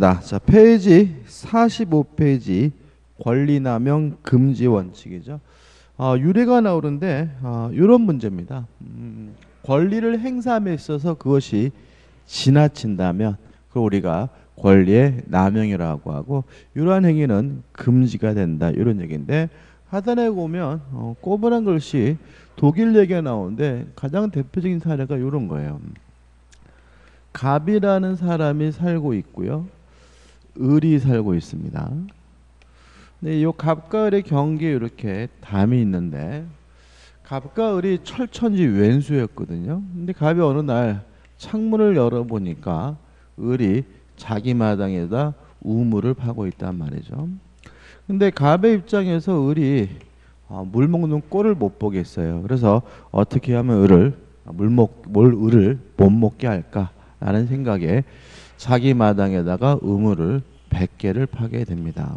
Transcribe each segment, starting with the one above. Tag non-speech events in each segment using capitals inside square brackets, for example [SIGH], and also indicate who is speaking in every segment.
Speaker 1: 있습니다. 자, 페이지 45페이지 권리남용 금지 원칙이죠. 어, 유래가 나오는데 어, 이런 문제입니다. 음, 권리를 행사함에 있어서 그것이 지나친다면 그 우리가 권리의 남용이라고 하고 이러한 행위는 금지가 된다 이런 얘기인데 하단에 보면 어, 꼬부란 글씨 독일 얘기가 나오는데 가장 대표적인 사례가 이런 거예요. 갑이라는 사람이 살고 있고요. 을이 살고 있습니다. 네, 요 갑과 을의 경계에 이렇게 담이 있는데 갑과 을이 철천지 왼수였거든요. 근데 갑이 어느 날 창문을 열어 보니까 을이 자기 마당에다 우물을 파고 있단 말이죠. 근데 갑의 입장에서 을이 아, 물 먹는 꼴을 못 보겠어요. 그래서 어떻게 하면 을을 아, 물먹 뭘 을을 못 먹게 할까라는 생각에 자기 마당에다가 우물을 100개를 파게 됩니다.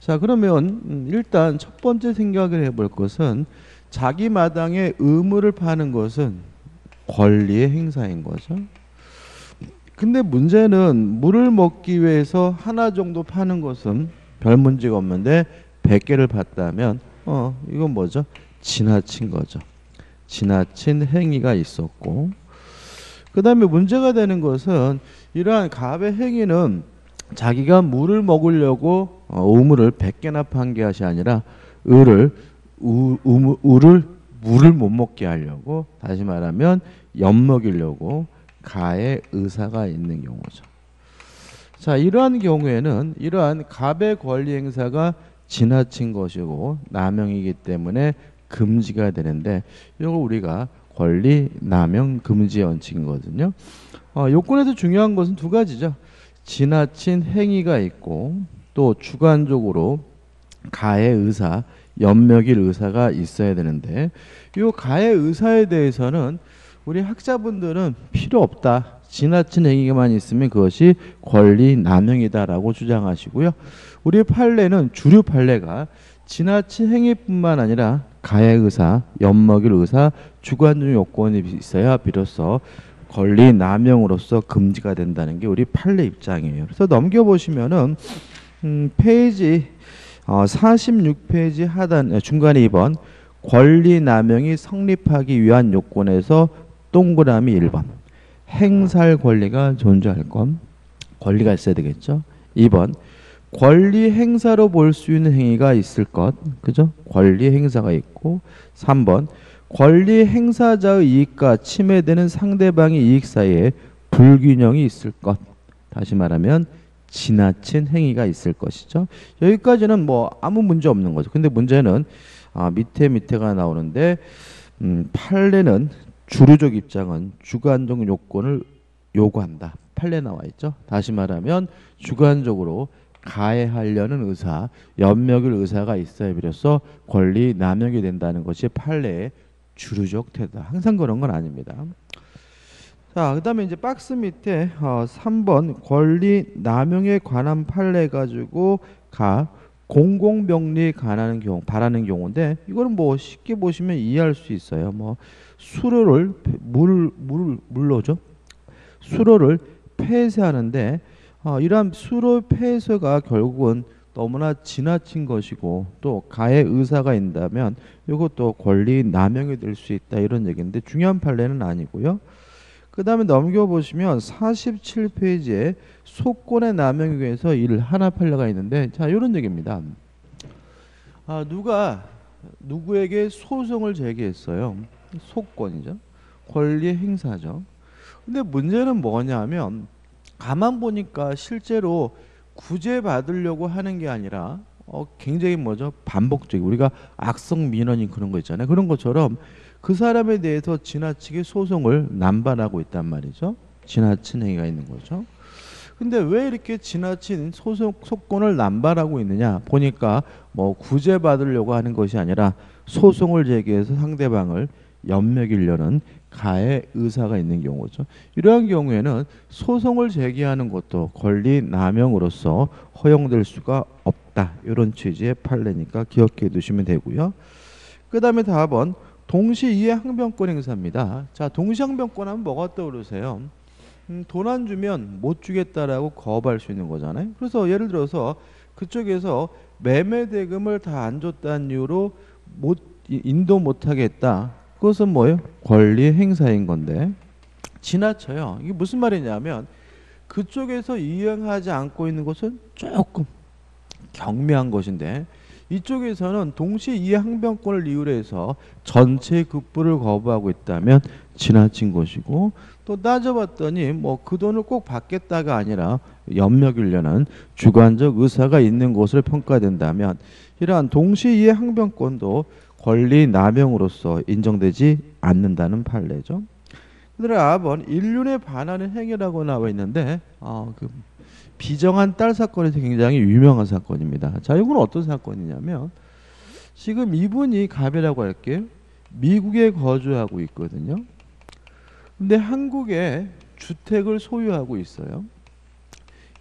Speaker 1: 자 그러면 음, 일단 첫 번째 생각을 해볼 것은 자기 마당에 의무를 파는 것은 권리의 행사인 거죠. 근데 문제는 물을 먹기 위해서 하나 정도 파는 것은 별 문제가 없는데 100개를 봤다면 어 이건 뭐죠? 지나친 거죠. 지나친 행위가 있었고 그 다음에 문제가 되는 것은 이러한 갑의 행위는 자기가 물을 먹으려고 어, 우물을 100개나 판 것이 아니라 을을 우, 우, 우를 물을 못 먹게 하려고 다시 말하면 엿먹이려고 가의 의사가 있는 경우죠. 자, 이러한 경우에는 이러한 갑의 권리 행사가 지나친 것이고 남용이기 때문에 금지가 되는데 이걸 우리가 권리 남용 금지 원칙이거든요. 어, 요건에서 중요한 것은 두 가지죠. 지나친 행위가 있고 또 주관적으로 가의 의사, 연맥일 의사가 있어야 되는데 이 가의 의사에 대해서는 우리 학자분들은 필요 없다. 지나친 행위만 있으면 그것이 권리 남용이다라고 주장하시고요. 우리 판례는 주류 판례가 지나친 행위뿐만 아니라 가해 의사, 엿먹일 의사, 주관적 요건이 있어야 비로소 권리 남용으로서 금지가 된다는 게 우리 판례 입장이에요. 그래서 넘겨 보시면은 음, 페이지 어, 46페이지 하단 중간에 2번 권리 남용이 성립하기 위한 요건에서 동그라미 1번 행사할 권리가 존재할 건 권리가 있어야 되겠죠. 2번 권리 행사로 볼 수 있는 행위가 있을 것. 그죠? 권리 행사가 있고 3번 권리 행사자의 이익과 침해되는 상대방의 이익 사이에 불균형이 있을 것. 다시 말하면 지나친 행위가 있을 것이죠. 여기까지는 뭐 아무 문제 없는 거죠. 근데 문제는 아, 밑에 밑에가 나오는데 음, 판례는 주류적 입장은 주관적 요건을 요구한다. 판례 나와 있죠. 다시 말하면 주관적으로 가해하려는 의사, 연맥일 의사가 있어야 비로소 권리 남용이 된다는 것이 판례의 주류적 태도. 항상 그런 건 아닙니다. 자, 그다음에 이제 박스 밑에 어, 3번 권리 남용에 관한 판례 가지고 가 공공병리에 관하는 경우 바라는 경우인데 이거는 뭐 쉽게 보시면 이해할 수 있어요. 뭐 수로를 물물 물로죠. 수로를 폐쇄하는데 어, 이러한 수로 폐쇄가 결국은 너무나 지나친 것이고 또 가해 의사가 있다면 이것도 권리 남용이 될 수 있다 이런 얘기인데 중요한 판례는 아니고요. 그 다음에 넘겨보시면 47페이지에 속권의 남용에 의해서 일 하나 판례가 있는데 자 이런 얘기입니다. 아, 누가 누구에게 소송을 제기했어요. 속권이죠. 권리 행사죠. 근데 문제는 뭐냐면 가만 보니까 실제로 구제 받으려고 하는 게 아니라 어, 굉장히 뭐죠? 반복적이 우리가 악성 민원인 그런 거 있잖아요. 그런 것처럼 그 사람에 대해서 지나치게 소송을 남발하고 있단 말이죠. 지나친 행위가 있는 거죠. 근데 왜 이렇게 지나친 소송 소권을 남발하고 있느냐? 보니까 뭐 구제 받으려고 하는 것이 아니라 소송을 제기해서 상대방을 연맥이려는 가해 의사가 있는 경우죠. 이러한 경우에는 소송을 제기하는 것도 권리 남용으로서 허용될 수가 없다. 이런 취지의 판례니까 기억해 두시면 되고요. 그 다음에 다음은 동시 이해 항변권 행사입니다. 자, 동시 항변권 하면 뭐가 떠오르세요? 음, 돈안 주면 못 주겠다라고 거부할 수 있는 거잖아요. 그래서 예를 들어서 그쪽에서 매매 대금을 다 안 줬다는 이유로 못 이- 인도 못 하겠다. 그것은 뭐예요? 권리 행사인 건데 지나쳐요. 이게 무슨 말이냐면 그쪽에서 이행하지 않고 있는 것은 조금 경미한 것인데 이쪽에서는 동시에 이 항변권을 이유로 해서 전체 급부를 거부하고 있다면 지나친 것이고 또 따져봤더니 뭐 그 돈을 꼭 받겠다가 아니라 연맥이려는 주관적 의사가 있는 것으로 평가된다면 이러한 동시 이해 항변권도 권리 남용으로서 인정되지 않는다는 판례죠. 그들의 아번 인륜에 반하는 행위라고 나와 있는데 어, 그 비정한 딸 사건에서 굉장히 유명한 사건입니다. 자, 이건 어떤 사건이냐면 지금 이분이 갑이라고 할게요. 미국에 거주하고 있거든요. 근데 한국에 주택을 소유하고 있어요.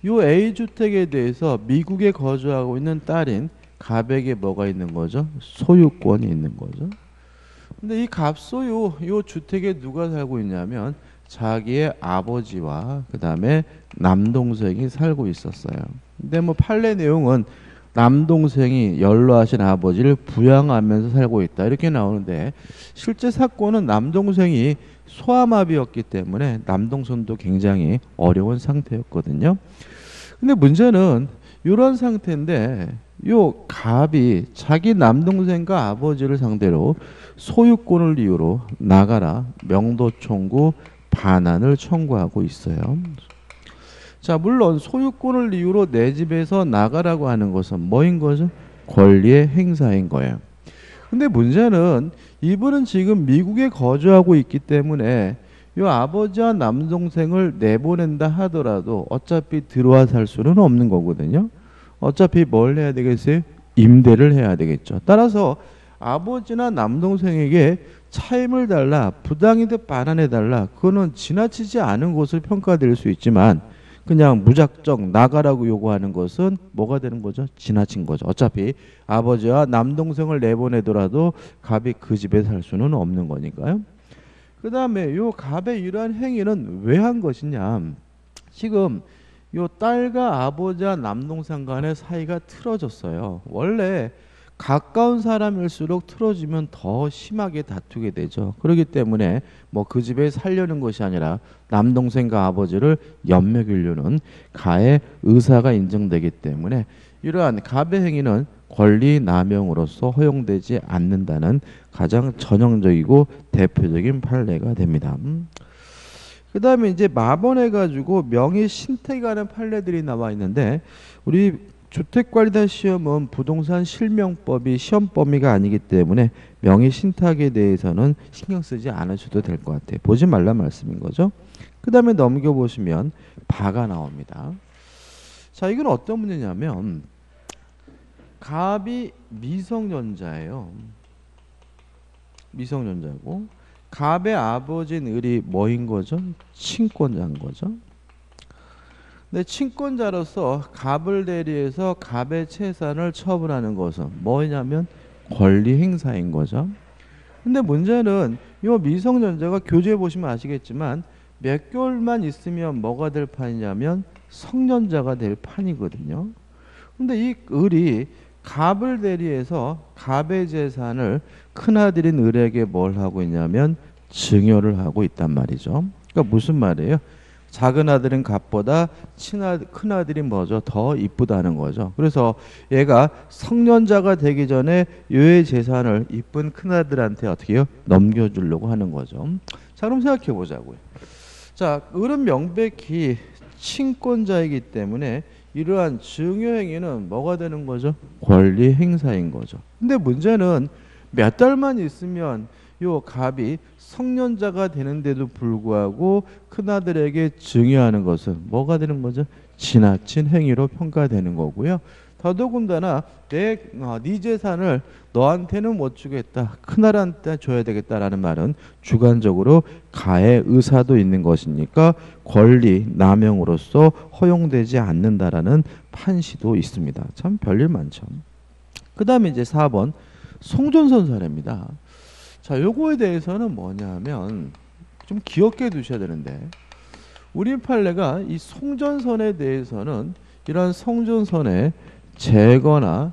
Speaker 1: 요 A 주택에 대해서 미국에 거주하고 있는 딸인 갑에게 뭐가 있는 거죠? 소유권이 있는 거죠. 근데 이 갑소유 요 주택에 누가 살고 있냐면 자기의 아버지와 그다음에 남동생이 살고 있었어요. 근데 뭐 판례 내용은 남동생이 연로하신 아버지를 부양하면서 살고 있다 이렇게 나오는데 실제 사건은 남동생이 소아마비였기 때문에 남동생도 굉장히 어려운 상태였거든요. 근데 문제는 이런 상태인데 요 갑이 자기 남동생과 아버지를 상대로 소유권을 이유로 나가라 명도 청구 반환을 청구하고 있어요. 자 물론 소유권을 이유로 내 집에서 나가라고 하는 것은 뭐인 거죠? 권리의 행사인 거예요. 근데 문제는 이분은 지금 미국에 거주하고 있기 때문에 요 아버지와 남동생을 내보낸다 하더라도 어차피 들어와 살 수는 없는 거거든요. 어차피 뭘 해야 되겠어요? 임대를 해야 되겠죠. 따라서 아버지나 남동생에게 차임을 달라 부당이득 반환해 달라 그거는 지나치지 않은 것을 평가될 수 있지만 그냥 무작정 나가라고 요구하는 것은 뭐가 되는 거죠? 지나친 거죠. 어차피 아버지와 남동생을 내보내더라도 갑이 그 집에 살 수는 없는 거니까요. 그 다음에 요 갑의 이러한 행위는 왜 한 것이냐? 지금 요 딸과 아버지와 남동생 간의 사이가 틀어졌어요. 원래 가까운 사람일수록 틀어지면 더 심하게 다투게 되죠. 그렇기 때문에 뭐 그 집에 살려는 것이 아니라 남동생과 아버지를 연맥이려는 가의 의사가 인정되기 때문에 이러한 갑의 행위는 권리 남용으로서 허용되지 않는다는 가장 전형적이고 대표적인 판례가 됩니다. 음. 그 다음에 이제 마번해 가지고 명의 관한 판례들이 나와 있는데 우리 주택관리단 시험은 부동산 실명법이 시험 범위가 아니기 때문에 명의 신탁에 대해서는 신경 쓰지 않으셔도 될 것 같아요. 보지 말라 말씀인 거죠. 그 다음에 넘겨보시면 바가 나옵니다. 자, 이건 어떤 문제냐면 갑이 미성년자예요. 미성년자고 갑의 아버지인 을이 뭐인 거죠? 친권자인 거죠. 근데 친권자로서 갑을 대리해서 갑의 재산을 처분하는 것은 뭐냐면 권리 행사인 거죠. 근데 문제는 이 미성년자가 교재에 보시면 아시겠지만 몇 개월만 있으면 뭐가 될 판이냐면 성년자가 될 판이거든요. 근데 이 을이 갑을 대리해서 갑의 재산을 큰아들인 을에게 뭘 하고 있냐면 증여를 하고 있단 말이죠. 그러니까 무슨 말이에요? 작은 아들은 갑보다 친아, 큰 아들이 뭐죠? 더 이쁘다는 거죠. 그래서 얘가 성년자가 되기 전에 요의 재산을 이쁜 큰 아들한테 어떻게 해요? 넘겨주려고 하는 거죠. 자, 그럼 생각해 보자고요. 자, 을은 명백히 친권자이기 때문에 이러한 증여 행위는 뭐가 되는 거죠? 권리 행사인 거죠. 근데 문제는 몇 달만 있으면 요 갑이 성년자가 되는데도 불구하고 큰아들에게 증여하는 것은 뭐가 되는 거죠? 지나친 행위로 평가되는 거고요. 더더군다나 내, 어, 네 재산을 너한테는 못 주겠다. 큰아들한테 줘야 되겠다라는 말은 주관적으로 가의 의사도 있는 것이니까 권리 남용으로서 허용되지 않는다라는 판시도 있습니다. 참 별일 많죠. 그 다음에 이제 4번 송전선 사례입니다. 자, 요거에 대해서는 뭐냐면 좀 기억해 두셔야 되는데 우리 판례가 이 송전선에 대해서는 이러한 송전선의 제거나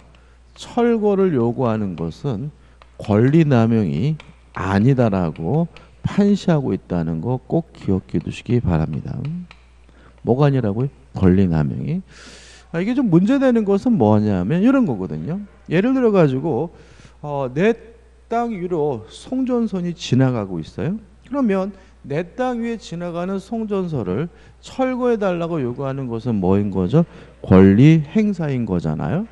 Speaker 1: 철거를 요구하는 것은 권리 남용이 아니다라고 판시하고 있다는 거 꼭 기억해 두시기 바랍니다. 뭐가 아니라고요? 권리 남용이. 아, 이게 좀 문제되는 것은 뭐냐면 이런 거거든요. 예를 들어 가지고 어, 내 땅 위로 송전선이 지나가고 있어요. 그러면 내 땅 위에 지나가는 송전선을 철거해 달라고 요구하는 것은 뭐인 거죠? 권리 행사인 거잖아요.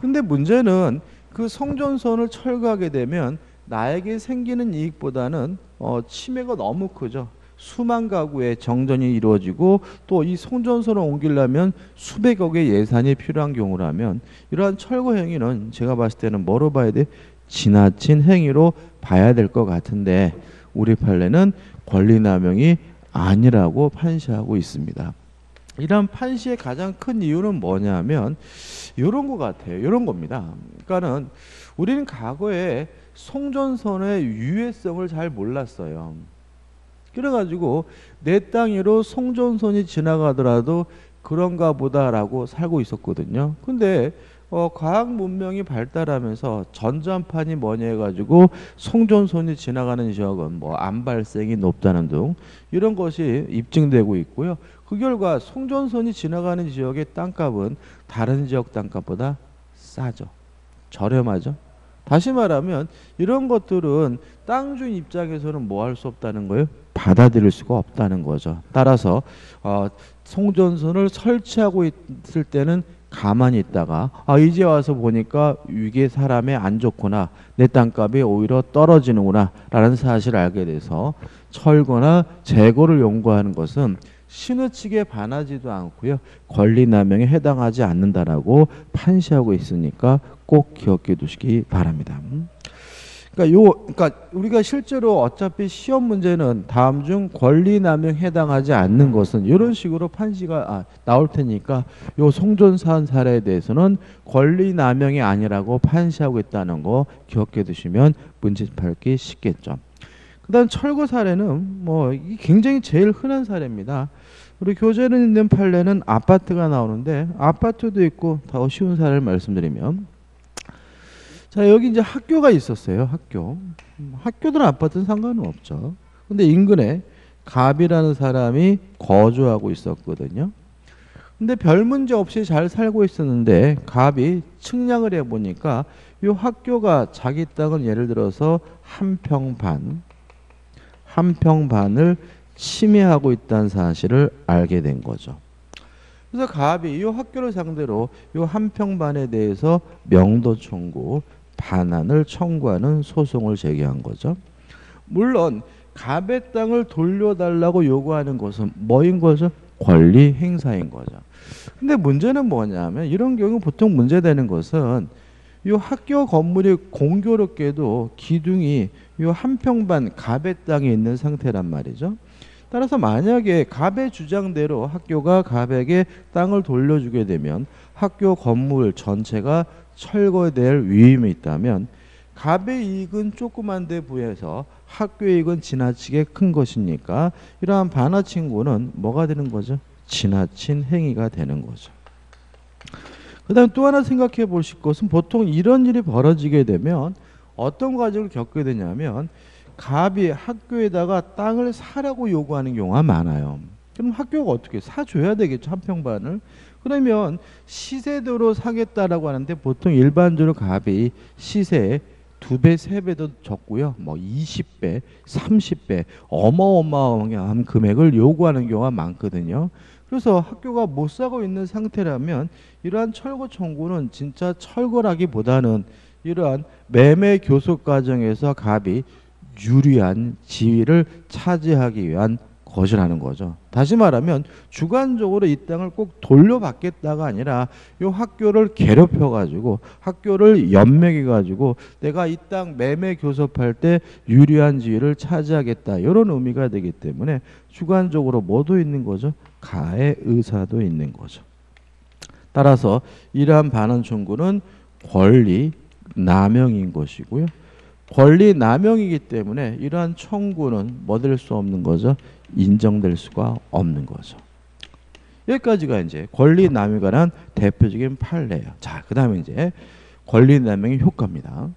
Speaker 1: 근데 문제는 그 송전선을 철거하게 되면 나에게 생기는 이익보다는 어, 침해가 너무 크죠. 수만 가구의 정전이 이루어지고 또이 송전선을 옮기려면 수백억의 예산이 필요한 경우라면 이러한 철거 행위는 제가 봤을 때는 뭐로 봐야 돼? 지나친 행위로 봐야 될 것 같은데 우리 판례는 권리 남용이 아니라고 판시하고 있습니다. 이런 판시의 가장 큰 이유는 뭐냐면 이런 것 같아요. 이런 겁니다. 그러니까는 우리는 과거에 송전선의 유해성을 잘 몰랐어요. 그래가지고 내 땅으로 송전선이 지나가더라도 그런가 보다라고 살고 있었거든요. 근데 어, 과학 문명이 발달하면서 전전판이 뭐냐 해가지고 송전선이 지나가는 지역은 뭐암 발생이 높다는 등 이런 것이 입증되고 있고요. 그 결과 송전선이 지나가는 지역의 땅값은 다른 지역 땅값보다 싸죠. 저렴하죠. 다시 말하면 이런 것들은 땅주 입장에서는 뭐 할 수 없다는 거예요? 받아들일 수가 없다는 거죠. 따라서 어, 송전선을 설치하고 있을 때는 가만히 있다가 아 이제 와서 보니까 이게 사람에 안 좋구나. 내 땅값이 오히려 떨어지는구나. 라는 사실을 알게 돼서 철거나 재고를 연구하는 것은 신의 측에 반하지도 않고요. 권리 남용에 해당하지 않는다라고 판시하고 있으니까 꼭 기억해 두시기 바랍니다. 그러니까 요 그러니까 우리가 실제로 어차피 시험 문제는 다음 중 권리 남용 해당하지 않는 것은 이런 식으로 판시가 아, 나올 테니까 요 송전산 사례에 대해서는 권리 남용이 아니라고 판시하고 있다는 거 기억해 두시면 문제 풀기 쉽겠죠. 그다음 철거 사례는 뭐 굉장히 제일 흔한 사례입니다. 우리 교재는 있는 판례는 아파트가 나오는데 아파트도 있고 더 쉬운 사례를 말씀드리면 자 여기 이제 학교가 있었어요 학교. 학교든 아파트는 상관은 없죠. 근데 인근에 갑이라는 사람이 거주하고 있었거든요. 근데 별 문제 없이 잘 살고 있었는데 갑이 측량을 해 보니까 이 학교가 자기 땅을 예를 들어서 한 평 반, 한 평 반을 침해하고 있다는 사실을 알게 된 거죠. 그래서 갑이 이 학교를 상대로 이 한 평 반에 대해서 명도 청구, 반환을 청구하는 소송을 제기한 거죠. 물론 갑의 땅을 돌려달라고 요구하는 것은 뭐인 거죠? 권리 행사인 거죠. 근데 문제는 뭐냐면 이런 경우 보통 문제되는 것은 이 학교 건물이 공교롭게도 기둥이 이 한 평반 갑의 땅에 있는 상태란 말이죠. 따라서 만약에 갑의 주장대로 학교가 갑에게 땅을 돌려주게 되면 학교 건물 전체가 철거될 위임이 있다면 갑의 이익은 조그만 데 부여해서 학교의 이익은 지나치게 큰 것이니까 이러한 반화 친구는 뭐가 되는 거죠? 지나친 행위가 되는 거죠. 그 다음 또 하나 생각해 보실 것은 보통 이런 일이 벌어지게 되면 어떤 과정을 겪게 되냐면 갑이 학교에다가 땅을 사라고 요구하는 경우가 많아요. 그럼 학교가 어떻게 사줘야 되겠죠 한 평반을 그러면 시세대로 사겠다라고 하는데 보통 일반적으로 갑이 시세 두 배, 세 배도 적고요. 뭐 20배, 30배 어마어마한 금액을 요구하는 경우가 많거든요. 그래서 학교가 못 사고 있는 상태라면 이러한 철거 청구는 진짜 철거라기보다는 이러한 매매 교섭 과정에서 갑이 유리한 지위를 차지하기 위한 것이라는 거죠. 다시 말하면 주관적으로 이 땅을 꼭 돌려받겠다가 아니라 이 학교를 괴롭혀 가지고 학교를 연맥해 가지고 내가 이 땅 매매 교섭할 때 유리한 지위를 차지하겠다 이런 의미가 되기 때문에 주관적으로 뭐도 있는 거죠? 가의 의사도 있는 거죠. 따라서 이러한 반환 청구는 권리 남용인 것이고요. 권리 남용이기 때문에 이러한 청구는 뭐될 수 없는 거죠? 인정될 수가 없는 거죠. 여기까지가 이제 권리 남용에 관한 대표적인 판례예요. 자, 그다음에 이제 권리 남용의 효과입니다.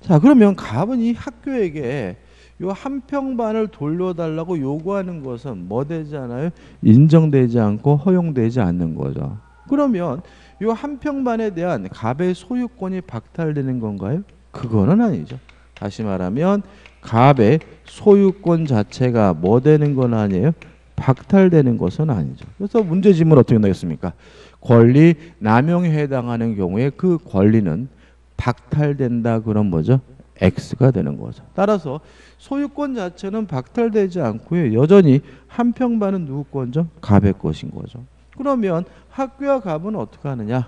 Speaker 1: 자, 그러면 갑은 이 학교에게 요한 평반을 돌려달라고 요구하는 것은 뭐 되지 않아요? 인정되지 않고 허용되지 않는 거죠. 그러면 요한 평반에 대한 갑의 소유권이 박탈되는 건가요? 그거는 아니죠. 다시 말하면 갑의 소유권 자체가 뭐 되는 건 아니에요? 박탈되는 것은 아니죠. 그래서 문제 지문 어떻게 나겠습니까? 권리 남용에 해당하는 경우에 그 권리는 박탈된다 그런 뭐죠? X가 되는 거죠. 따라서 소유권 자체는 박탈되지 않고요. 여전히 한 평반은 누구 건죠? 갑의 것인 거죠. 그러면 학교와 갑은 어떻게 하느냐에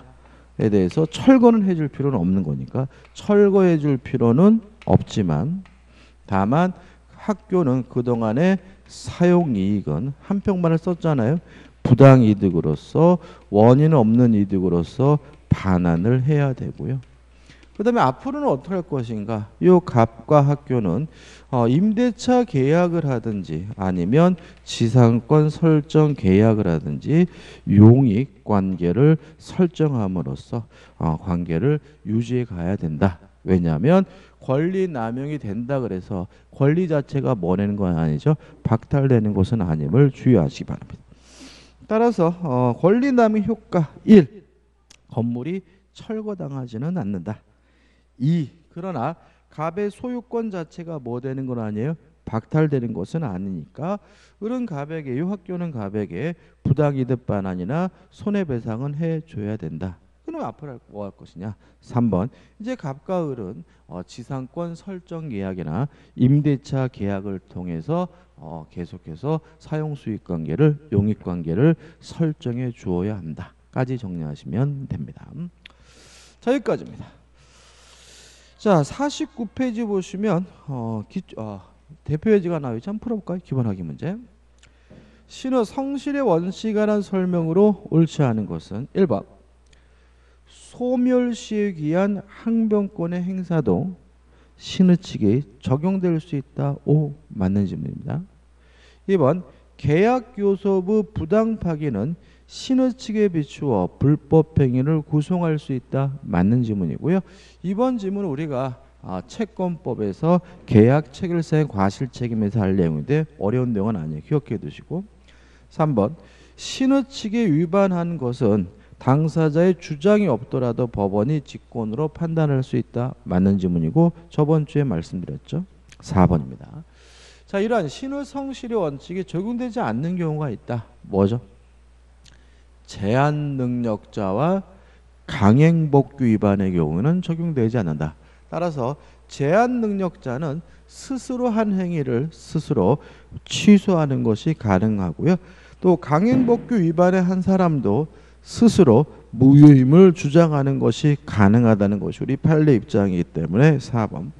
Speaker 1: 대해서 철거는 해줄 필요는 없는 거니까 철거해 줄 필요는 없지만 다만 학교는 그동안의 사용 이익은 한 평만을 썼잖아요. 부당 이득으로서 원인 없는 이득으로서 반환을 해야 되고요. 그 다음에 앞으로는 어떻게 할 것인가? 이 갑과 학교는 어, 임대차 계약을 하든지 아니면 지상권 설정 계약을 하든지 용익 관계를 설정함으로써 어, 관계를 유지해 가야 된다. 왜냐하면 권리 남용이 된다 그래서 권리 자체가 뭐내는 건 아니죠. 박탈되는 것은 아님을 주의하시기 바랍니다. 따라서 어, 권리 남용 효과 1. 건물이 철거당하지는 않는다. 2. 그러나 갑의 소유권 자체가 뭐 되는 건 아니에요? 박탈되는 것은 아니니까 을은 갑에게 이 학교는 갑에게 부당이득 반환이나 손해배상은 해줘야 된다. 그럼 앞으로 뭐 할 것이냐? 3번 이제 갑과 을은 어, 지상권 설정 계약이나 임대차 계약을 통해서 어, 계속해서 사용 수익 관계를 용익 관계를 설정해 주어야 한다까지 정리하시면 됩니다. 자 여기까지입니다. 자 49페이지 보시면 어, 기, 어, 대표 예지가 나와요. 참 풀어볼까요? 기본학위 문제. 신호 성실의 관한 설명으로 옳지 않은 것은 1번 소멸시에 기한 항변권의 행사도 신의 측에 적용될 수 있다. 오 맞는 질문입니다. 2번 계약 요소부 부당 파기는 신의 측에 비추어 불법 행위를 구성할 수 있다. 맞는 질문이고요. 이번 질문은 우리가 아, 채권법에서 계약 체결사의 과실 책임에서 할 내용인데 어려운 내용은 아니에요. 기억해 두시고 3번 신의 측에 위반한 것은 당사자의 주장이 없더라도 법원이 직권으로 판단할 수 있다. 맞는 지문이고 저번 주에 말씀드렸죠. 4번입니다. 자, 이러한 신의 성실의 원칙이 적용되지 않는 경우가 있다. 뭐죠? 제한 능력자와 강행복규 위반의 경우는 적용되지 않는다. 따라서 제한 능력자는 스스로 한 행위를 스스로 취소하는 것이 가능하고요. 또 강행복규 위반의 한 사람도 스스로 무효임을 주장하는 것이 가능하다는 것이 우리 판례 입장이기 때문에 4번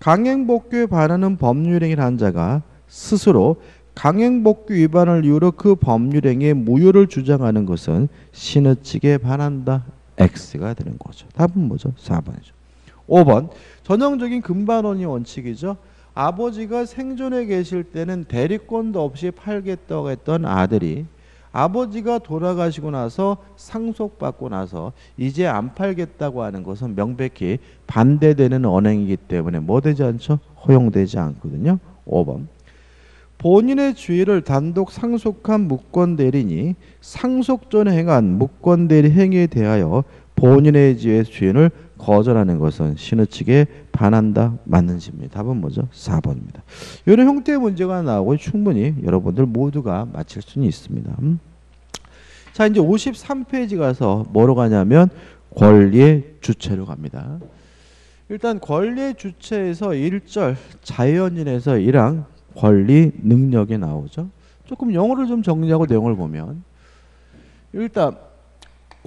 Speaker 1: 강행복규에 반하는 법률행위를 한 자가 스스로 강행복규 위반을 이유로 그 법률행위의 무효를 주장하는 것은 신의 측에 반한다. X가 되는 거죠. 답은 뭐죠? 4번이죠. 5번 전형적인 금반원이 원칙이죠. 아버지가 생존해 계실 때는 대리권도 없이 팔겠다고 했던 아들이 아버지가 돌아가시고 나서 상속받고 나서 이제 안 팔겠다고 하는 것은 명백히 반대되는 언행이기 때문에 뭐 되지 않죠? 허용되지 않거든요. 5번. 본인의 주의를 단독 상속한 무권 대리니 상속 전에 행한 무권 대리 행위에 대하여 본인의 지의 주인을 거절하는 것은 신의 측에 반한다 맞는지입니다. 답은 뭐죠? 4번입니다. 이런 형태의 문제가 나오고 충분히 여러분들 모두가 맞힐 수는 있습니다. 음? 자 이제 53페이지 가서 뭐로 가냐면 권리의 주체로 갑니다. 일단 권리의 주체에서 1절 자연인에서 1항 권리 능력이 나오죠. 조금 영어를 좀 정리하고 내용을 보면 일단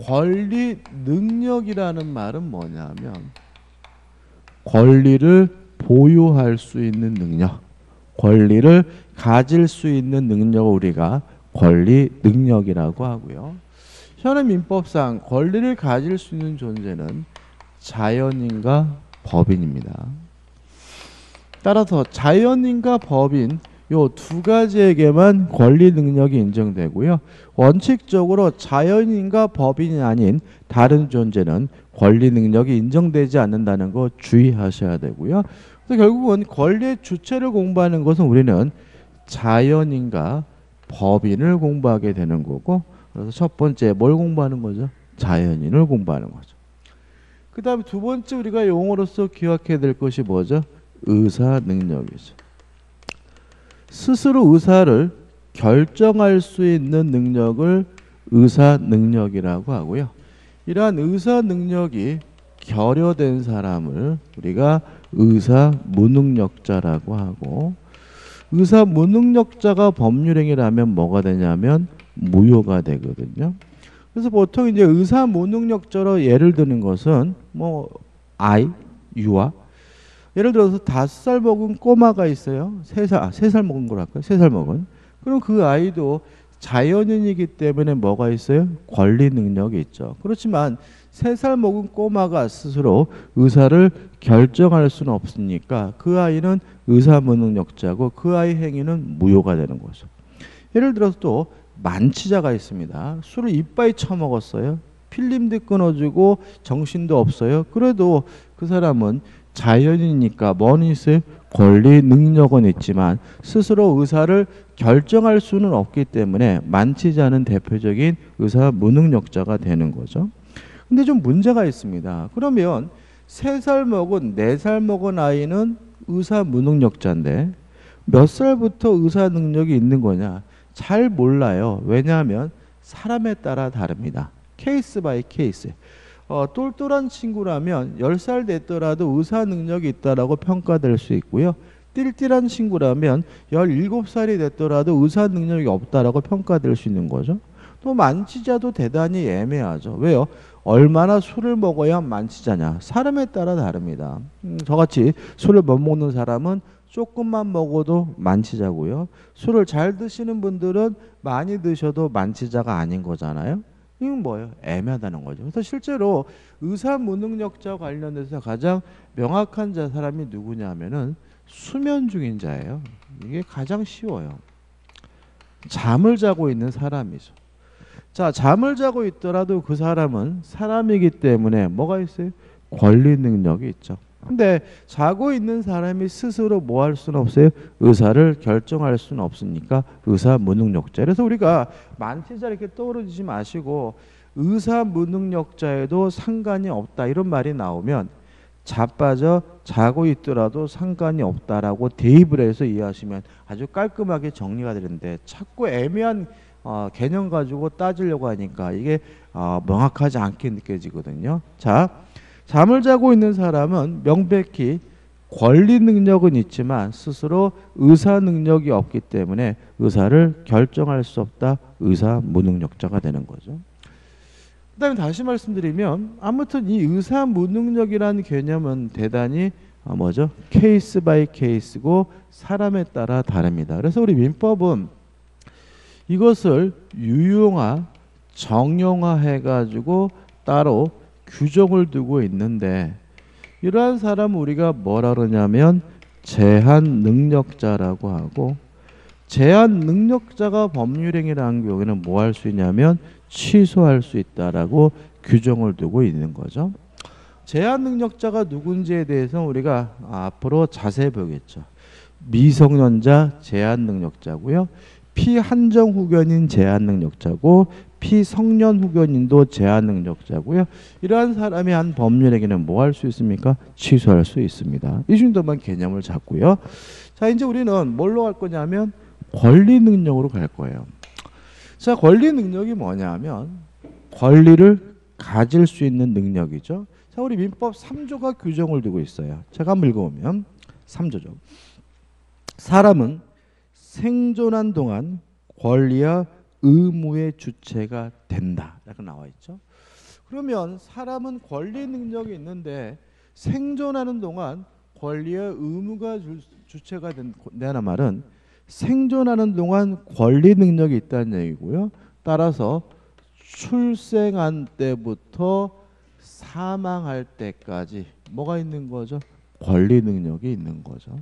Speaker 1: 권리 능력이라는 말은 뭐냐면 권리를 보유할 수 있는 능력, 권리를 가질 수 있는 능력을 우리가 권리 능력이라고 하고요. 현행 민법상 권리를 가질 수 있는 존재는 자연인과 법인입니다. 따라서 자연인과 법인 요 두 가지에게만 권리 능력이 인정되고요. 원칙적으로 자연인과 법인이 아닌 다른 존재는 권리 능력이 인정되지 않는다는 거 주의하셔야 되고요. 그래서 결국은 권리의 주체를 공부하는 것은 우리는 자연인과 법인을 공부하게 되는 거고 그래서 첫 번째 뭘 공부하는 거죠? 자연인을 공부하는 거죠. 그 다음에 두 번째 우리가 용어로서 기억해야 될 것이 뭐죠? 의사 능력이죠. 스스로 의사를 결정할 수 있는 능력을 의사 능력이라고 하고요. 이러한 의사 능력이 결여된 사람을 우리가 의사 무능력자라고 하고 의사 무능력자가 법률행위라면 뭐가 되냐면 무효가 되거든요. 그래서 보통 이제 의사 무능력자로 예를 드는 것은 뭐 아이, 유아 예를 들어서 다섯 살 먹은 꼬마가 있어요. 세 살, 아, 세살 먹은 걸 할까요? 세 살 먹은. 그럼 그 아이도 자연인이기 때문에 뭐가 있어요? 권리 능력이 있죠. 그렇지만 세 살 먹은 꼬마가 스스로 의사를 결정할 수는 없으니까 그 아이는 의사 무능력자고 그 아이 행위는 무효가 되는 거죠. 예를 들어서 또 만취자가 있습니다. 술을 이빠이 처먹었어요. 필름도 끊어주고 정신도 없어요. 그래도 그 사람은 자연이니까 있어요? 권리 능력은 있지만 스스로 의사를 결정할 수는 없기 때문에 만취자는 대표적인 의사 무능력자가 되는 거죠. 근데 좀 문제가 있습니다. 그러면 세 살 먹은 네 살 먹은 아이는 의사 무능력자인데 몇 살부터 의사 능력이 있는 거냐? 잘 몰라요. 왜냐하면 사람에 따라 다릅니다. case by case. 어, 똘똘한 친구라면 10살 됐더라도 의사 능력이 있다라고 평가될 수 있고요. 띨띨한 친구라면 17살이 됐더라도 의사 능력이 없다라고 평가될 수 있는 거죠. 또 만취자도 대단히 애매하죠. 왜요? 얼마나 술을 먹어야 만취자냐? 사람에 따라 다릅니다. 음, 저같이 술을 못 먹는 사람은 조금만 먹어도 만취자고요. 술을 잘 드시는 분들은 많이 드셔도 만취자가 아닌 거잖아요. 이건 뭐예요? 애매하다는 거죠. 그래서 실제로 의사 무능력자 관련해서 가장 명확한 자 사람이 누구냐면은 수면 중인 자예요. 이게 가장 쉬워요. 잠을 자고 있는 사람이죠. 자, 잠을 자고 있더라도 그 사람은 사람이기 때문에 뭐가 있어요? 권리 능력이 있죠. 근데 자고 있는 사람이 스스로 뭐 할 수는 없어요. 의사를 결정할 수는 없으니까 의사 무능력자. 그래서 우리가 만취자 이렇게 떠오르지 마시고 의사 무능력자에도 상관이 없다 이런 말이 나오면 자빠져 자고 있더라도 상관이 없다라고 대입을 해서 이해하시면 아주 깔끔하게 정리가 되는데 자꾸 애매한 어, 개념 가지고 따지려고 하니까 이게 어, 명확하지 않게 느껴지거든요. 자, 잠을 자고 있는 사람은 명백히 권리 능력은 있지만 스스로 의사 능력이 없기 때문에 의사를 결정할 수 없다. 의사 무능력자가 되는 거죠. 그다음에 다시 말씀드리면 아무튼 이 의사 무능력이라는 개념은 대단히 어, 뭐죠? case by case고 사람에 따라 다릅니다. 그래서 우리 민법은 이것을 유형화, 정형화 해 가지고 따로 규정을 두고 있는데 이러한 사람은 우리가 뭐라 그러냐면 제한 능력자라고 하고 제한 능력자가 법률행위를 하는 경우에는 뭐 할 수 있냐면 취소할 수 있다라고 규정을 두고 있는 거죠. 제한 능력자가 누군지에 대해서 우리가 앞으로 자세히 보겠죠. 미성년자 제한 능력자고요. 피한정 후견인 제한 능력자고 피성년 후견인도 제한 능력자고요. 이러한 사람이 한 법률에게는 뭐 할 수 있습니까? 취소할 수 있습니다. 이 정도만 개념을 잡고요. 자, 이제 우리는 뭘로 갈 거냐면 권리 능력으로 갈 거예요. 자, 권리 능력이 뭐냐면 권리를 가질 수 있는 능력이죠. 자, 우리 민법 3조가 규정을 두고 있어요. 제가 한번 읽어보면 3조죠. 사람은 생존한 동안 권리와 의무의 주체가 된다. 이렇게 나와 있죠. 그러면 사람은 권리 능력이 있는데 생존하는 동안 권리와 의무가 주, 체가 된다는 말은 생존하는 동안 권리 능력이 있다는 얘기고요. 따라서 출생한 때부터 사망할 때까지 뭐가 있는 거죠? 권리 능력이 있는 거죠.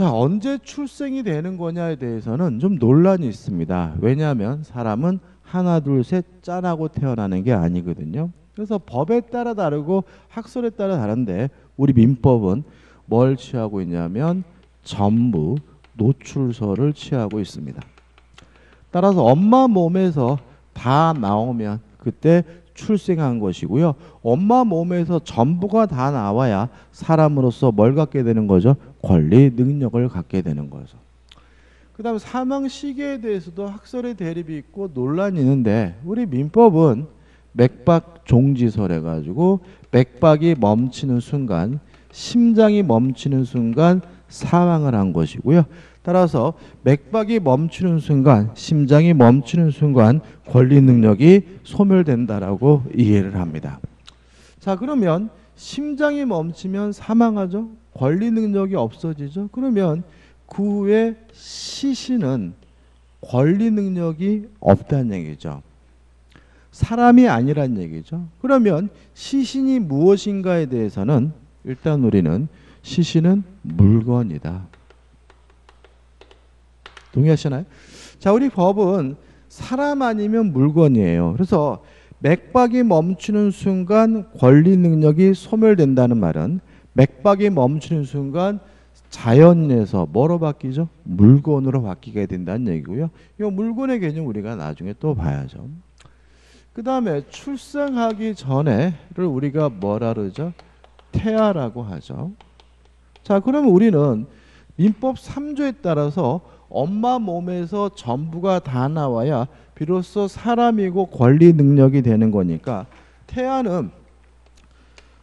Speaker 1: 자, 언제 출생이 되는 거냐에 대해서는 좀 논란이 있습니다. 왜냐하면 사람은 하나, 둘, 셋 짠하고 태어나는 게 아니거든요. 그래서 법에 따라 다르고 학설에 따라 다른데 우리 민법은 뭘 취하고 있냐면 전부 노출서를 취하고 있습니다. 따라서 엄마 몸에서 다 나오면 그때 출생한 것이고요. 엄마 몸에서 전부가 다 나와야 사람으로서 뭘 갖게 되는 거죠? 권리 능력을 갖게 되는 거죠. 그다음 사망 시기에 대해서도 학설의 대립이 있고 논란이 있는데 우리 민법은 맥박 종지설 해 가지고 맥박이 멈추는 순간 심장이 멈추는 순간 사망을 한 것이고요. 따라서 맥박이 멈추는 순간 심장이 멈추는 순간 권리 능력이 소멸된다라고 이해를 합니다. 자 그러면 심장이 멈추면 사망하죠. 권리 능력이 없어지죠. 그러면 그 후에 시신은 권리 능력이 없다는 얘기죠. 사람이 아니란 얘기죠. 그러면 시신이 무엇인가에 대해서는 일단 우리는 시신은 물건이다. 동의하시나요? 자, 우리 법은 사람 아니면 물건이에요. 그래서 맥박이 멈추는 순간 권리 능력이 소멸된다는 말은 맥박이 멈추는 순간 자연에서 뭐로 바뀌죠? 물건으로 바뀌게 된다는 얘기고요. 이 물건의 개념 우리가 나중에 또 봐야죠. 그 다음에 출생하기 전에를 우리가 뭐라 그러죠? 태아라고 하죠. 자, 그러면 우리는 민법 3조에 따라서 엄마 몸에서 전부가 다 나와야 비로소 사람이고 권리 능력이 되는 거니까 태아는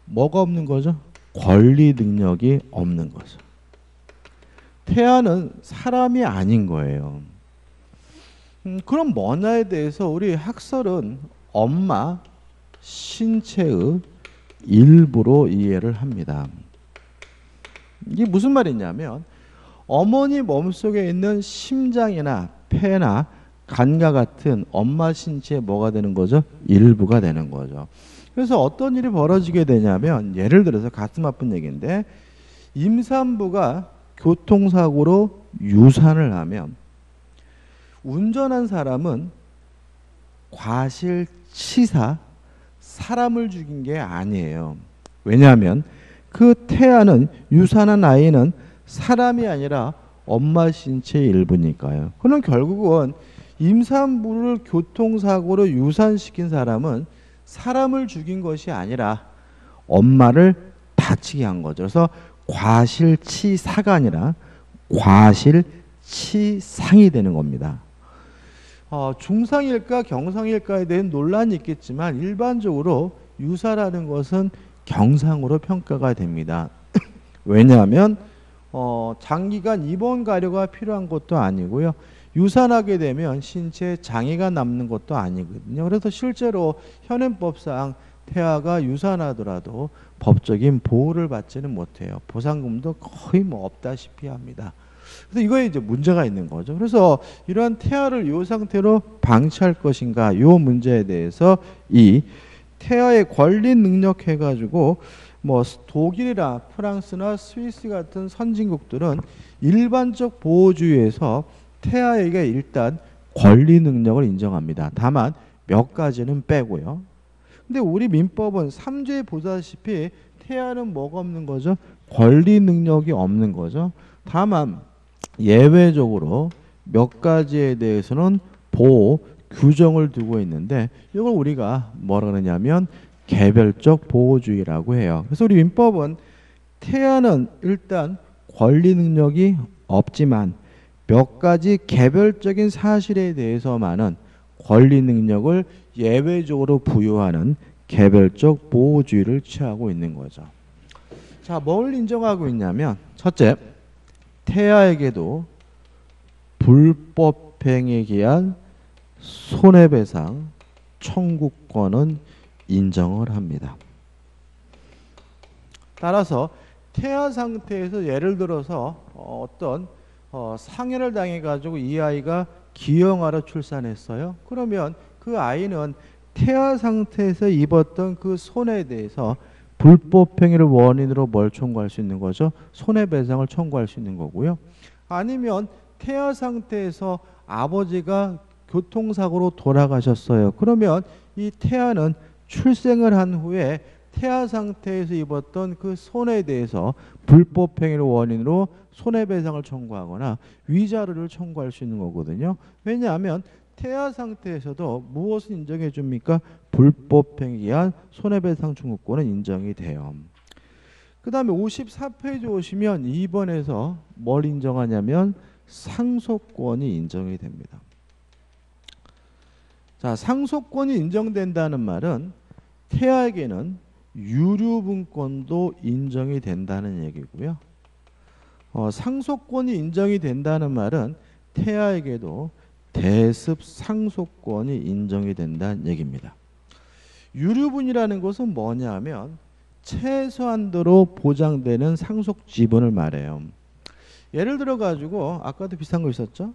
Speaker 1: 뭐가 없는 거죠? 권리 능력이 없는 거죠. 태아는 사람이 아닌 거예요. 음, 그럼 뭐냐에 대해서 우리 학설은 엄마 신체의 일부로 이해를 합니다. 이게 무슨 말이냐면 어머니 몸속에 있는 심장이나 폐나 간과 같은 엄마 신체에 뭐가 되는 거죠? 일부가 되는 거죠. 그래서 어떤 일이 벌어지게 되냐면 예를 들어서 가슴 아픈 얘기인데 임산부가 교통사고로 유산을 하면 운전한 사람은 과실치사 사람을 죽인 게 아니에요. 왜냐하면 그 태아는 유산한 아이는 사람이 아니라 엄마 신체의 일부니까요. 그럼 결국은 임산부를 교통사고로 유산시킨 사람은 사람을 죽인 것이 아니라 엄마를 다치게 한 거죠. 그래서 과실치사가 아니라 과실치상이 되는 겁니다. 어, 중상일까 경상일까에 대한 논란이 있겠지만 일반적으로 유사라는 것은 경상으로 평가가 됩니다. [CLEARS THROAT] 왜냐하면 어, 장기간 입원 가료가 필요한 것도 아니고요. 유산하게 되면 신체에 장애가 남는 것도 아니거든요. 그래서 실제로 현행법상 태아가 유산하더라도 법적인 보호를 받지는 못해요. 보상금도 거의 뭐 없다시피 합니다. 그래서 이거에 이제 문제가 있는 거죠. 그래서 이러한 태아를 이 상태로 방치할 것인가 이 문제에 대해서 이 태아의 권리 능력 해가지고 뭐 독일이나 프랑스나 스위스 같은 선진국들은 일반적 보호주의에서 태아에게 일단 권리 능력을 인정합니다. 다만 몇 가지는 빼고요. 근데 우리 민법은 3조에 보다시피 태아는 뭐가 없는 거죠? 권리 능력이 없는 거죠. 다만 예외적으로 몇 가지에 대해서는 보호 규정을 두고 있는데 이걸 우리가 뭐라 그러냐면 개별적 보호주의라고 해요. 그래서 우리 민법은 태아는 일단 권리 능력이 없지만 몇 가지 개별적인 사실에 대해서만은 권리 능력을 예외적으로 부여하는 개별적 보호주의를 취하고 있는 거죠. 자, 뭘 인정하고 있냐면 첫째, 태아에게도 불법행위에 기한 손해배상 청구권은 인정을 합니다. 따라서 태아 상태에서 예를 들어서 어떤 어, 상해를 당해 가지고 이 아이가 기형아로 출산했어요. 그러면 그 아이는 태아 상태에서 입었던 그 손에 대해서 불법 행위를 원인으로 뭘 청구할 수 있는 거죠? 손해배상을 청구할 수 있는 거고요. 아니면 태아 상태에서 아버지가 교통사고로 돌아가셨어요. 그러면 이 태아는 출생을 한 후에 태아 상태에서 입었던 그 손해에 대해서 불법 행위를 원인으로 손해배상을 청구하거나 위자료를 청구할 수 있는 거거든요. 왜냐하면 태아 상태에서도 무엇을 인정해 줍니까? 불법 행위에 의한 손해배상 청구권은 인정이 돼요. 그 다음에 54페이지 오시면 2번에서 뭘 인정하냐면 상속권이 인정이 됩니다. 자, 상속권이 인정된다는 말은 태아에게는 유류분권도 인정이 된다는 얘기고요. 어, 상속권이 인정이 된다는 말은 태아에게도 대습 상속권이 인정이 된다는 얘기입니다. 유류분이라는 것은 뭐냐면 최소한도로 보장되는 상속 지분을 말해요. 예를 들어 가지고 아까도 비슷한 거 있었죠?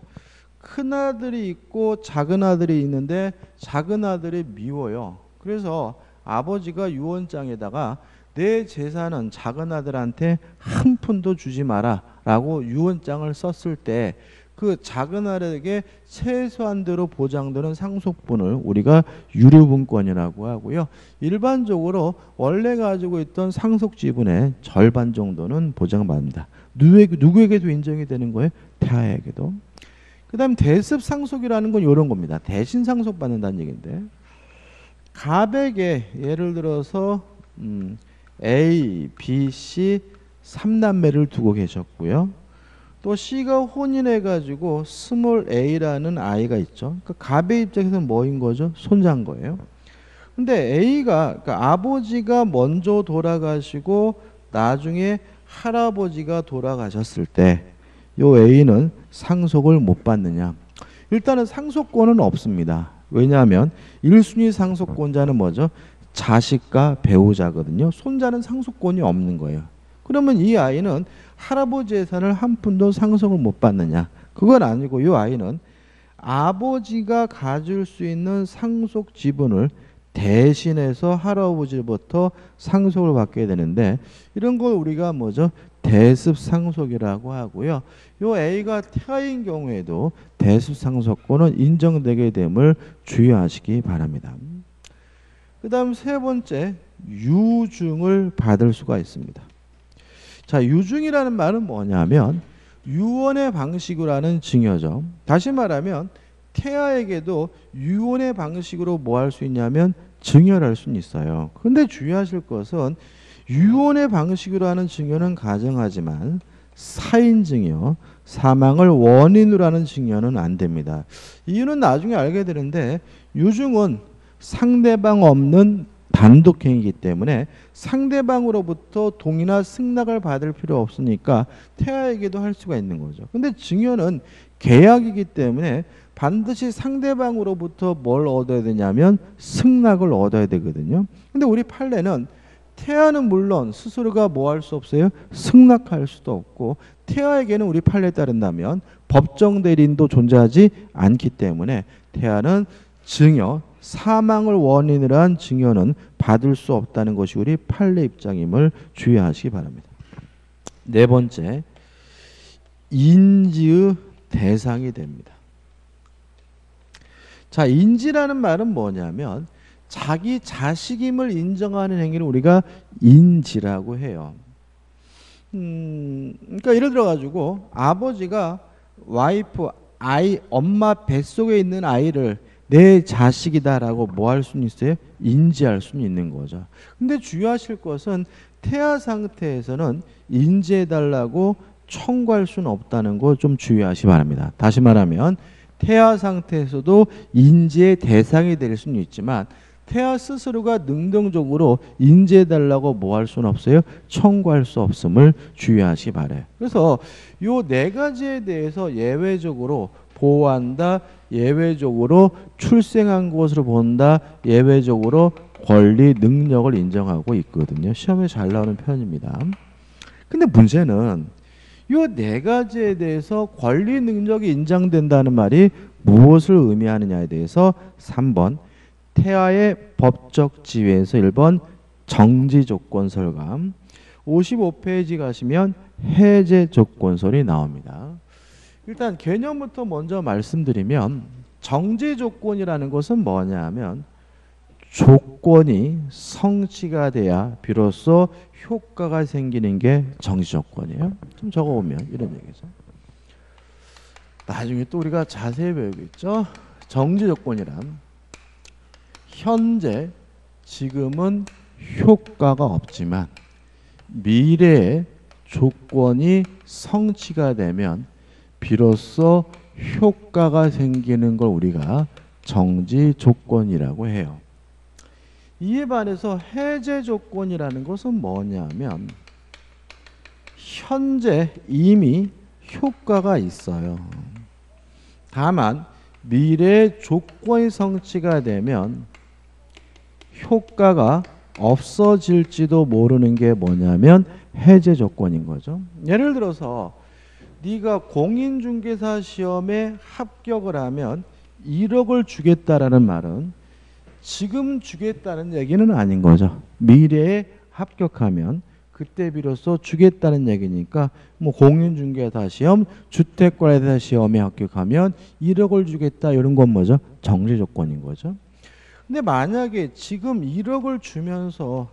Speaker 1: 큰 아들이 있고 작은 아들이 있는데 작은 아들이 미워요. 그래서 아버지가 유언장에다가 내 재산은 작은 아들한테 한 푼도 주지 마라라고 유언장을 썼을 때 그 작은 아들에게 최소한대로 보장되는 상속분을 우리가 유류분권이라고 하고요. 일반적으로 원래 가지고 있던 상속 지분의 절반 정도는 보장받습니다. 누구에게, 누구에게도 인정이 되는 거예요? 태아에게도. 그 다음 대습 상속이라는 건 이런 겁니다. 대신 상속 받는다는 얘기인데 갑에게 예를 들어서 음, A, B, C 3남매를 두고 계셨고요. 또 C가 혼인해 가지고 small A라는 아이가 있죠. 그러니까 갑의 입장에서는 뭐인 거죠? 손자인 거예요. 근데 A가 그러니까 아버지가 먼저 돌아가시고 나중에 할아버지가 돌아가셨을 때 요 A는 상속을 못 받느냐? 일단은 상속권은 없습니다. 왜냐하면 1순위 상속권자는 뭐죠? 자식과 배우자거든요. 손자는 상속권이 없는 거예요. 그러면 이 아이는 할아버지 재산을 한 푼도 상속을 못 받느냐? 그건 아니고 이 아이는 아버지가 가질 수 있는 상속 지분을 대신해서 할아버지부터 상속을 받게 되는데 이런 걸 우리가 뭐죠? 대습 상속이라고 하고요. 요 A가 태아인 경우에도 대습 상속권은 인정되게 됨을 주의하시기 바랍니다. 그 다음 세 번째 유증을 받을 수가 있습니다. 자 유증이라는 말은 뭐냐면 유언의 방식으로 하는 증여죠. 다시 말하면 태아에게도 유언의 방식으로 뭐 할 수 있냐면 증여를 할 수는 있어요. 근데 주의하실 것은 유언의 방식으로 하는 증여는 가정하지만 사인 증여, 사망을 원인으로 하는 증여는 안 됩니다. 이유는 나중에 알게 되는데 유증은 상대방 없는 단독행위이기 때문에 상대방으로부터 동의나 승낙을 받을 필요 없으니까 태아에게도 할 수가 있는 거죠. 근데 증여는 계약이기 때문에 반드시 상대방으로부터 뭘 얻어야 되냐면 승낙을 얻어야 되거든요. 근데 우리 판례는 태아는 물론 스스로가 뭐 할 수 없어요? 승낙할 수도 없고 태아에게는 우리 판례에 따른다면 법정 대리인도 존재하지 않기 때문에 태아는 증여 사망을 원인으로 한 증여는 받을 수 없다는 것이 우리 판례 입장임을 주의하시기 바랍니다. 네 번째, 인지의 대상이 됩니다. 자, 인지라는 말은 뭐냐면 자기 자식임을 인정하는 행위를 우리가 인지라고 해요. 음, 그러니까 예를 들어 가지고 아버지가 와이프 아이 엄마 뱃속에 있는 아이를 내 자식이다라고 뭐 할 수는 있어요? 인지할 수는 있는 거죠. 근데 주의하실 것은 태아 상태에서는 인지해 달라고 청구할 수는 없다는 거 좀 주의하시 바랍니다. 다시 말하면 태아 상태에서도 인지의 대상이 될 수는 있지만 태아 스스로가 능동적으로 인지해 달라고 뭐 할 수는 없어요? 청구할 수 없음을 주의하시 바래요. 그래서 요 네 가지에 대해서 예외적으로 보호한다. 예외적으로 출생한 것으로 본다. 예외적으로 권리 능력을 인정하고 있거든요. 시험에 잘 나오는 편입니다. 근데 문제는 이 네 가지에 대해서 권리 능력이 인정된다는 말이 무엇을 의미하느냐에 대해서 3번 태아의 법적 지위에서 1번 정지 조건 설감 55페이지 가시면 해제 조건설이 나옵니다. 일단 개념부터 먼저 말씀드리면 정지 조건이라는 것은 뭐냐 하면 조건이 성취가 돼야 비로소 효과가 생기는 게 정지 조건이에요. 좀 적어보면 이런 얘기죠. 나중에 또 우리가 자세히 배우겠죠. 정지 조건이란 현재 지금은 효과가 없지만 미래에 조건이 성취가 되면 비로소 효과가 생기는 걸 우리가 정지 조건이라고 해요. 이에 반해서 해제 조건이라는 것은 뭐냐면 현재 이미 효과가 있어요. 다만 미래 조건이 성취가 되면 효과가 없어질지도 모르는 게 뭐냐면 해제 조건인 거죠. 예를 들어서 네가 공인중개사 시험에 합격을 하면 1억을 주겠다라는 말은 지금 주겠다는 얘기는 아닌 거죠. 미래에 합격하면 그때 비로소 주겠다는 얘기니까 뭐 공인중개사 시험, 주택거래사 시험에 합격하면 1억을 주겠다 이런 건 뭐죠? 정지 조건인 거죠. 근데 만약에 지금 1억을 주면서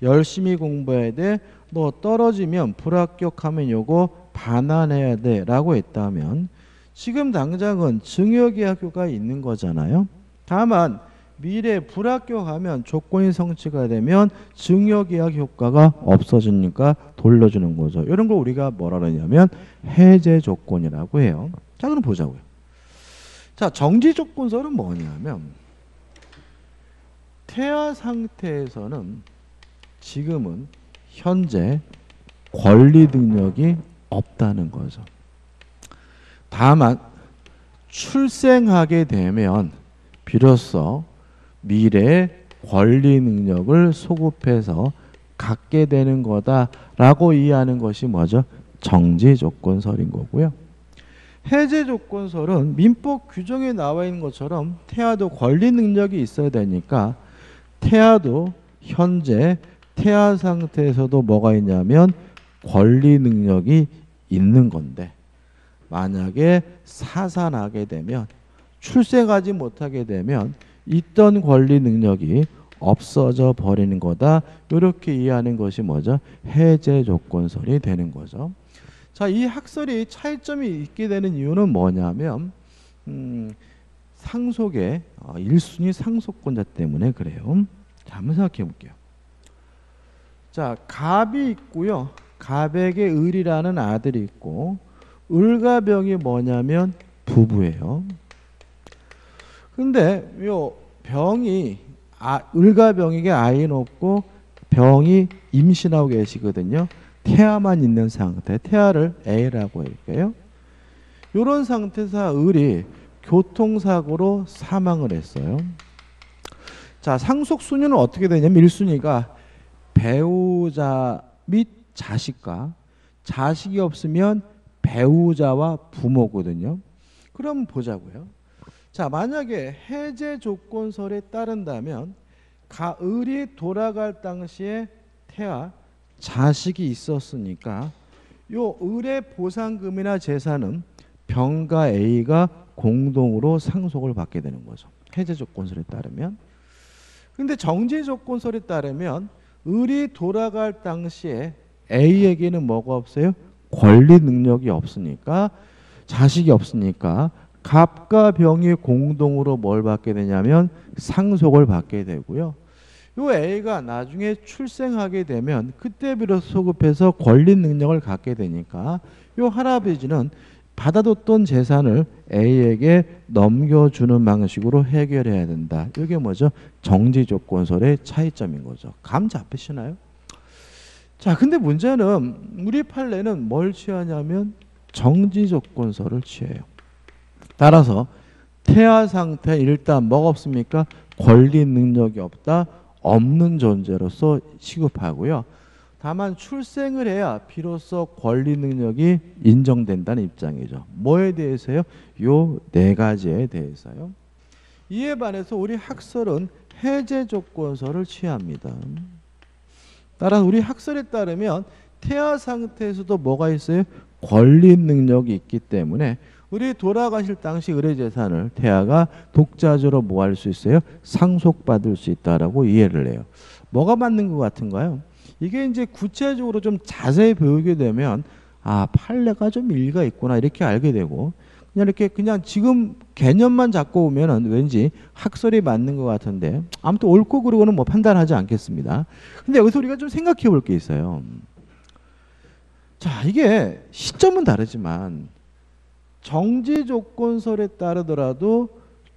Speaker 1: 열심히 공부해야 돼. 너 떨어지면 불합격하면 요거 반환해야 돼 라고 했다면 지금 당장은 증여계약료가 있는 거잖아요. 다만 미래 불합격하면 조건이 성취가 되면 증여계약 효과가 없어지니까 돌려주는 거죠. 이런 걸 우리가 뭐라 그러냐면 해제 조건이라고 해요. 자 그럼 보자고요. 자 정지 조건서는 뭐냐면 태아 상태에서는 지금은 현재 권리 능력이 없다는 거죠. 다만 출생하게 되면 비로소 미래의 권리 능력을 소급해서 갖게 되는 거다라고 이해하는 것이 뭐죠? 정지 조건설인 거고요. 해제 조건설은 민법 규정에 나와 있는 것처럼 태아도 권리 능력이 있어야 되니까 태아도 현재 태아 상태에서도 뭐가 있냐면 권리 능력이 있는 건데 만약에 사산하게 되면 출생하지 못하게 되면 있던 권리 능력이 없어져 버리는 거다. 이렇게 이해하는 것이 뭐죠? 해제 조건설이 되는 거죠. 자, 이 학설이 차이점이 있게 되는 이유는 뭐냐면 음, 상속의 어, 1순위 상속권자 때문에 그래요. 자, 한번 생각해 볼게요. 자, 갑이 있고요. 갑에게 을이라는 아들이 있고 을과 병이 뭐냐면 부부예요. 근데 요 병이 아, 을과 병에게 아이는 없고 병이 임신하고 계시거든요. 태아만 있는 상태, 태아를 A라고 할게요. 이런 상태에서 을이 교통사고로 사망을 했어요. 자, 상속 순위는 어떻게 되냐면 1순위가 배우자 및 자식과 자식이 없으면 배우자와 부모거든요. 그럼 보자고요. 자, 만약에 해제 조건설에 따른다면 가을이 돌아갈 당시에 태아 자식이 있었으니까 요 을의 보상금이나 재산은 병가 A가 공동으로 상속을 받게 되는 거죠. 해제 조건설에 따르면. 근데 정지 조건설에 따르면 을이 돌아갈 당시에 A에게는 뭐가 없어요? 권리 능력이 없으니까 자식이 없으니까 갑과 병이 공동으로 뭘 받게 되냐면 상속을 받게 되고요. 요 A가 나중에 출생하게 되면 그때 비로소 소급해서 권리 능력을 갖게 되니까 요 할아버지는 받아뒀던 재산을 A에게 넘겨주는 방식으로 해결해야 된다. 이게 뭐죠? 정지 조건설의 차이점인 거죠. 감 잡히시나요? 자, 근데 문제는 우리 판례는 뭘 취하냐면 정지 조건설을 취해요. 따라서 태아 상태 일단 뭐가 없습니까? 권리 능력이 없다. 없는 존재로서 취급하고요. 다만 출생을 해야 비로소 권리 능력이 인정된다는 입장이죠. 뭐에 대해서요? 요 네 가지에 대해서요. 이에 반해서 우리 학설은 해제 조건서를 취합니다. 따라서 우리 학설에 따르면 태아 상태에서도 뭐가 있어요? 권리 능력이 있기 때문에 우리 돌아가실 당시 의뢰 재산을 태아가 독자적으로 뭐할수 있어요? 상속받을 수 있다라고 이해를 해요. 뭐가 맞는 것 같은가요? 이게 이제 구체적으로 좀 자세히 배우게 되면 아 판례가 좀 일리가 있구나 이렇게 알게 되고 그냥 이렇게 그냥 지금 개념만 잡고 오면은 왠지 학설이 맞는 것 같은데 아무튼 옳고 그르고는 뭐 판단하지 않겠습니다. 근데 여기서 우리가 좀 생각해 볼 게 있어요. 자 이게 시점은 다르지만 정지 조건설에 따르더라도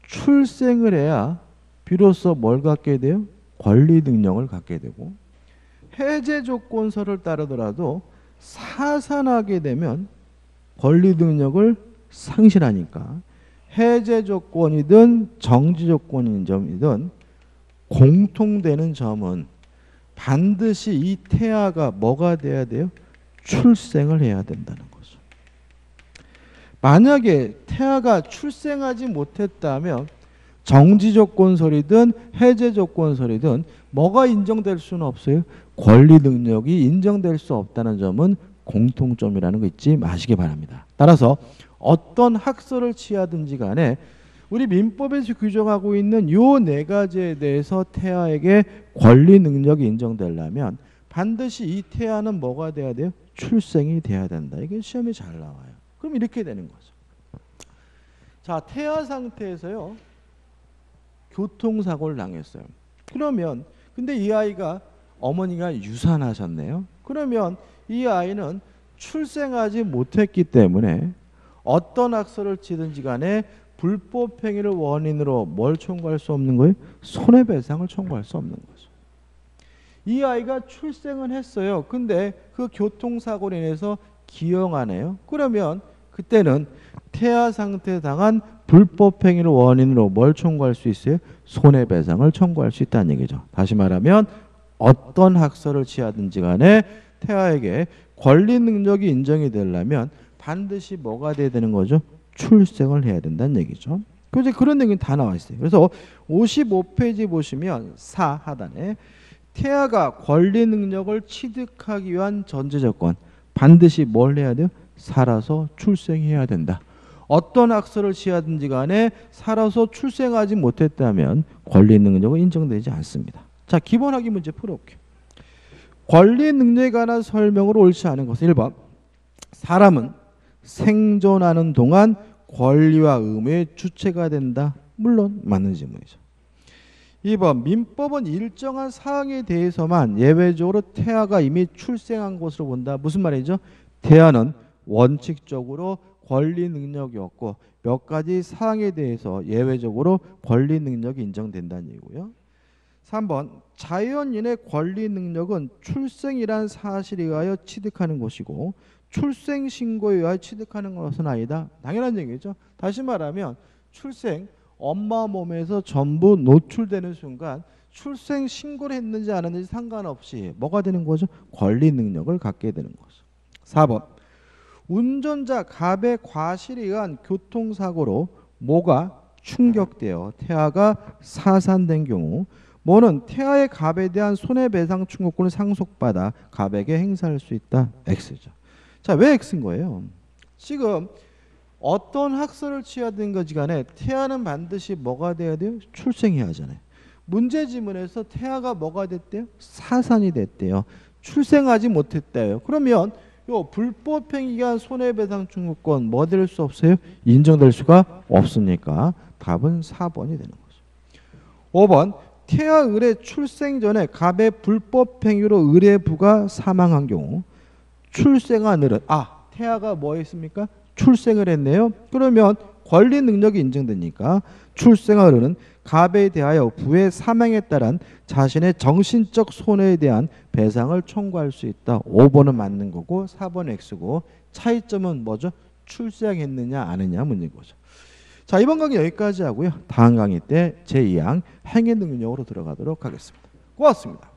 Speaker 1: 출생을 해야 비로소 뭘 갖게 돼요? 권리 능력을 갖게 되고 해제 조건설을 따르더라도 사산하게 되면 권리 능력을 상실하니까 해제 조건이든 정지 조건인 점이든 공통되는 점은 반드시 이 태아가 뭐가 돼야 돼요? 출생을 해야 된다는 거죠. 만약에 태아가 출생하지 못했다면 정지 조건설이든 해제 조건설이든 뭐가 인정될 수는 없어요. 권리 능력이 인정될 수 없다는 점은 공통점이라는 거 잊지 마시기 바랍니다. 따라서 어떤 학설을 취하든지 간에 우리 민법에서 규정하고 있는 요 네 가지에 대해서 태아에게 권리 능력이 인정되려면 반드시 이 태아는 뭐가 돼야 돼요? 출생이 돼야 된다. 이게 시험에 잘 나와요. 그럼 이렇게 되는 거죠. 자, 태아 상태에서요. 교통사고를 당했어요. 그러면 근데 이 아이가 어머니가 유산하셨네요. 그러면 이 아이는 출생하지 못했기 때문에 어떤 학설을 치든지 간에 불법 행위를 원인으로 뭘 청구할 수 없는 거예요? 손해배상을 청구할 수 없는 거죠. 이 아이가 출생은 했어요. 근데 그 교통사고로 인해서 기형하네요. 그러면 그때는 태아 상태 당한 불법 행위를 원인으로 뭘 청구할 수 있어요? 손해배상을 청구할 수 있다는 얘기죠. 다시 말하면 어떤 학설을 취하든지 간에 태아에게 권리 능력이 인정이 되려면 반드시 뭐가 돼야 되는 거죠? 출생을 해야 된다는 얘기죠. 그래서 그런 얘기는 다 나와 있어요. 그래서 55페이지 보시면 4 하단에 태아가 권리 능력을 취득하기 위한 전제 조건 반드시 뭘 해야 돼요? 살아서 출생해야 된다. 어떤 학설을 취하든지 간에 살아서 출생하지 못했다면 권리 능력은 인정되지 않습니다. 자, 기본 학위 문제 풀어볼게요. 권리 능력에 관한 설명으로 옳지 않은 것은 1번 사람은 생존하는 동안 권리와 의무의 주체가 된다. 물론 맞는 질문이죠. 2번 민법은 일정한 사항에 대해서만 예외적으로 태아가 이미 출생한 것으로 본다. 무슨 말이죠? 태아는 원칙적으로 권리 능력이 없고 몇 가지 사항에 대해서 예외적으로 권리 능력이 인정된다는 얘기고요. 3번 자연인의 권리 능력은 출생이란 사실에 의하여 취득하는 것이고 출생 신고에 의하여 취득하는 것은 아니다. 당연한 얘기죠. 다시 말하면 출생 엄마 몸에서 전부 노출되는 순간 출생 신고를 했는지 안 했는지 상관없이 뭐가 되는 거죠? 권리 능력을 갖게 되는 거죠. 4번 운전자 갑의 과실에 의한 교통사고로 모가 충격되어 태아가 사산된 경우 모는 태아의 갑에 대한 손해배상 충고권을 상속받아 갑에게 행사할 수 있다. X죠. 자, 왜 X인 거예요? 지금 어떤 학설을 취하든 거지 간에 태아는 반드시 뭐가 돼야 돼요? 출생해야 하잖아요. 문제 지문에서 태아가 뭐가 됐대요? 사산이 됐대요. 출생하지 못했대요. 그러면 요 불법 행위가 손해배상 청구권 뭐 될 수 없어요? 인정될 수가 없으니까 답은 4번이 되는 거죠. 5번 태아 의뢰 출생 전에 갑의 불법 행위로 의뢰부가 사망한 경우 출생한 을은 아 태아가 뭐 했습니까? 출생을 했네요. 그러면 권리 능력이 인정되니까 출생한 을은 갑에 대하여 부의 사망에 따른 자신의 정신적 손해에 대한 배상을 청구할 수 있다. 5번은 맞는 거고 4번 X고 차이점은 뭐죠? 출생했느냐 아느냐 문제인 거죠. 자 이번 강의 여기까지 하고요. 다음 강의 때 제2항 행위 능력으로 들어가도록 하겠습니다. 고맙습니다.